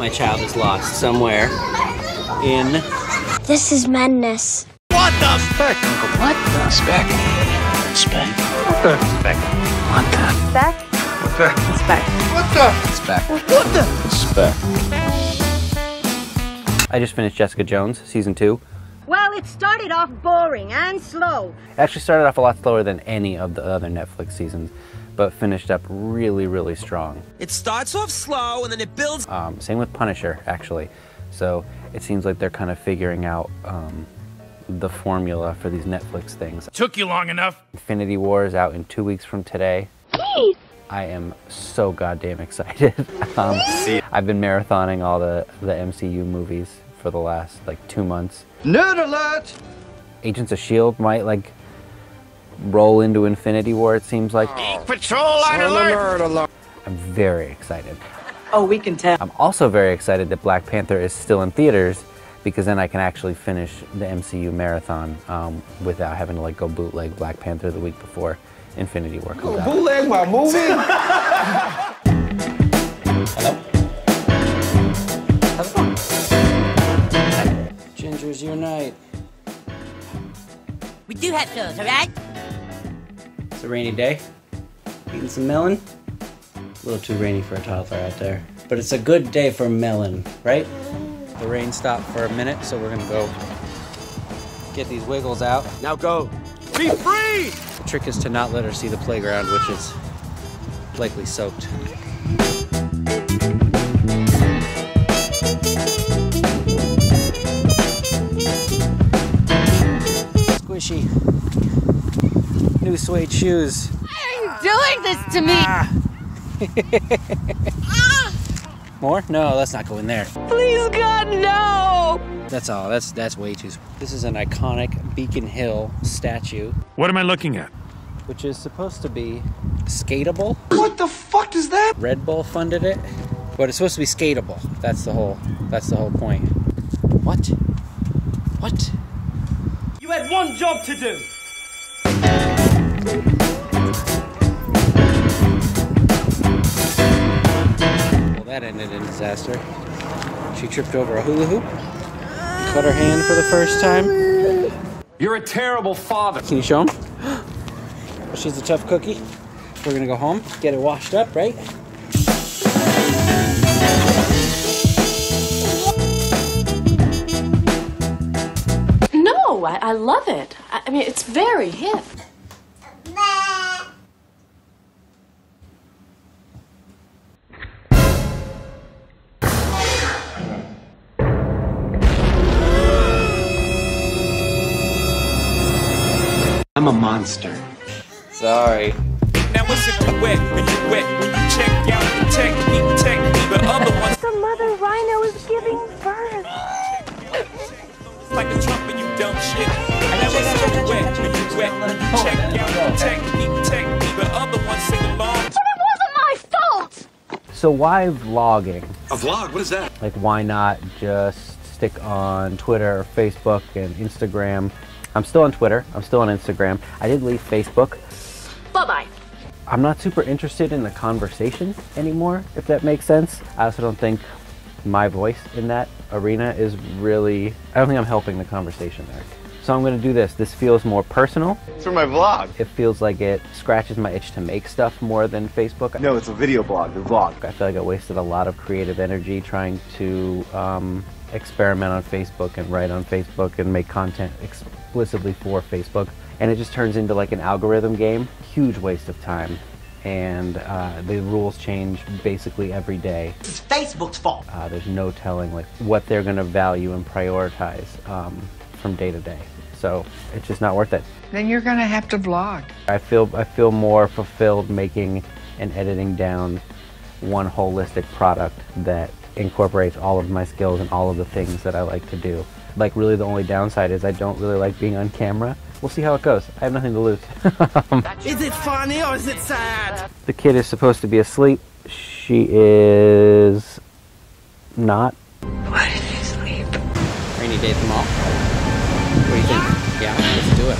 my child is lost somewhere in. This is madness. What the spek? What the spek? Spek. What the spek? What the Spek? What the Spek. What the spek? What the Spek. I just finished Jessica Jones, season two. Well, it started off boring and slow. It actually started off a lot slower than any of the other Netflix seasons, but finished up really, really strong. It starts off slow and then it builds. Um, same with Punisher, actually. So it seems like they're kind of figuring out um, the formula for these Netflix things. Took you long enough. Infinity War is out in two weeks from today. Please. I am so goddamn excited. um, I've been marathoning all the, the MCU movies for the last like two months. Nerd alert! Agents of S.H.I.E.L.D. Might like roll into Infinity War, it seems like. Geek Patrol line alert! alert! I'm very excited. Oh, we can tell. I'm also very excited that Black Panther is still in theaters because then I can actually finish the MCU marathon um, without having to like go bootleg Black Panther the week before Infinity War comes out. Bootleg while moving? Ginger's your night. We do have shows, all right? It's a rainy day. Eating some melon. A little too rainy for a toddler out there. But it's a good day for melon, right? The rain stopped for a minute, so we're gonna go get these wiggles out. Now go. Be free! The trick is to not let her see the playground, which is likely soaked. Squishy. New suede shoes. Why are you doing this to me! Ah. More? No, let's not go in there. Please, God, no! That's all. That's that's way too. This is an iconic Beacon Hill statue, What am I looking at? which is supposed to be skatable. What the fuck is that? Red Bull funded it, but it's supposed to be skatable. That's the whole. That's the whole point. What? What? You had one job to do. Well, that ended in disaster. She tripped over a hula hoop, cut her hand for the first time. You're a terrible father. Can you show him? She's a tough cookie. We're gonna go home, get it washed up, right? No, I, I love it. I, I mean, it's very hip. I'm a monster. Sorry. Now it's if you wet and you wet when you check out the technique, technique. The other one's The mother rhino is giving birth. like a trump and you dumb shit. Now it's if you wet when you wet when you check out the technique, technique. The other ones sing along. But it wasn't my fault. So why vlogging? A vlog? What is that? Like, why not just stick on Twitter Facebook and Instagram? I'm still on Twitter. I'm still on Instagram. I did leave Facebook. Bye bye. I'm not super interested in the conversation anymore, if that makes sense. I also don't think my voice in that arena is really, I don't think I'm helping the conversation there. So I'm going to do this. This feels more personal. It's for my vlog. It feels like it scratches my itch to make stuff more than Facebook. No, it's a video blog, a vlog. I feel like I wasted a lot of creative energy trying to um, experiment on Facebook and write on Facebook and make content explicitly for Facebook. And it just turns into like an algorithm game. Huge waste of time. And uh, the rules change basically every day. It's Facebook's fault. Uh, there's no telling like what they're going to value and prioritize um, from day to day. So it's just not worth it. Then you're gonna have to vlog. I feel I feel more fulfilled making and editing down one holistic product that incorporates all of my skills and all of the things that I like to do. Like really the only downside is I don't really like being on camera. We'll see how it goes. I have nothing to lose. Is it funny or is it sad? the kid is supposed to be asleep. She is not. Why did you sleep? Rainy day at the mall. What do you think? Yeah, let's do it.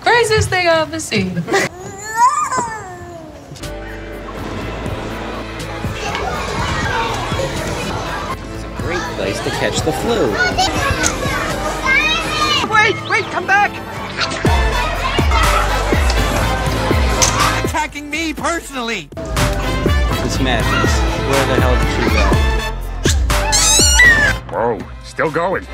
Craziest thing I've ever seen. it's a great place to catch the flu. Wait, wait, come back! Attacking me personally! It's madness. Where the hell did she go? Whoa, still going.